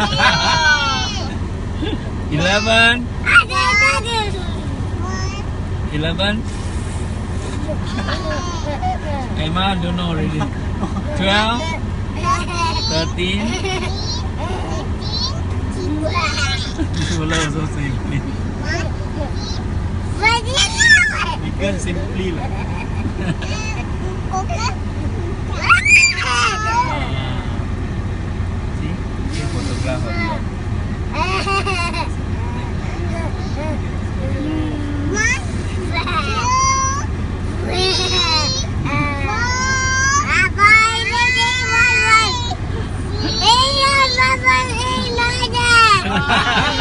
Eleven. Eleven. Emma don't know already. Twelve. Thirteen. Chula also simply. Because simply. là hợp lý Ha ha ha!